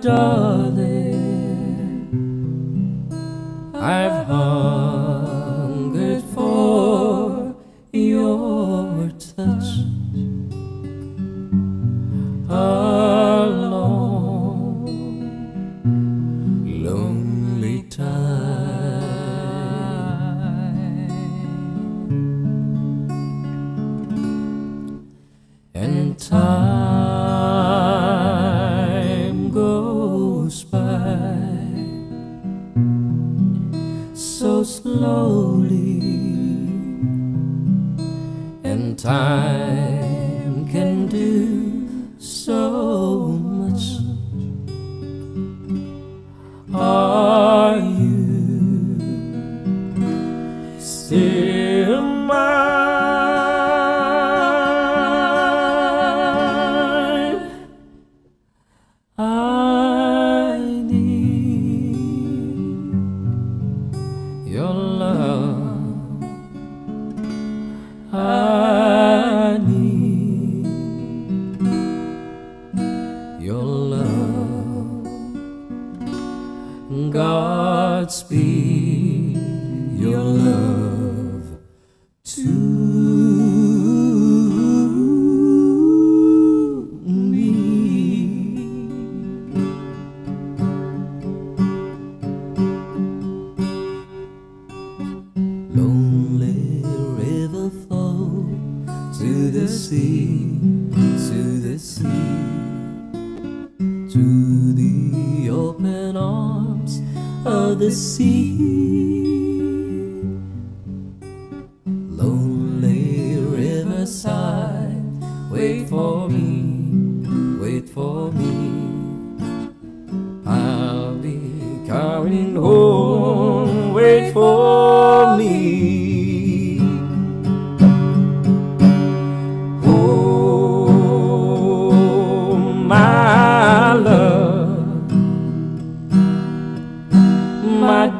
darling, I've hungered time can do so much. Are you still mine? I need your love. I Godspeed your love to me. Lonely river flow to the sea, to the sea, to the sea. Lonely riverside, wait for me, wait for me. I'll be coming home.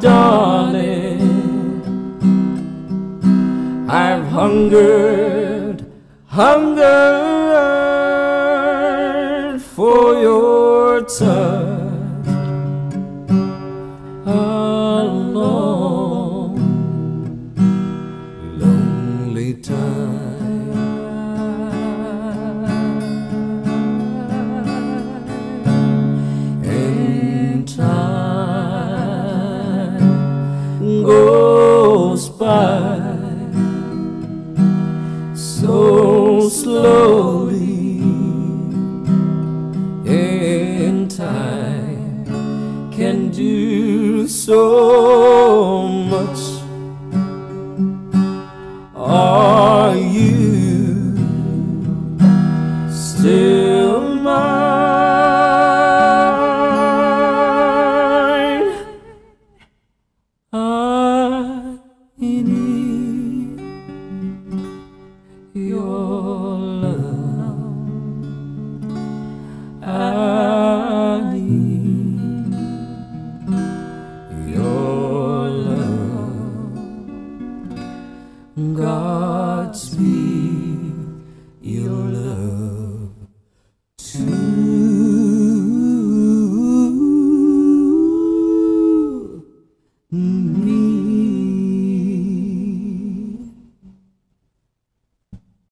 Darling, I've hungered, hungered for your touch so slowly, and time can do so much. Your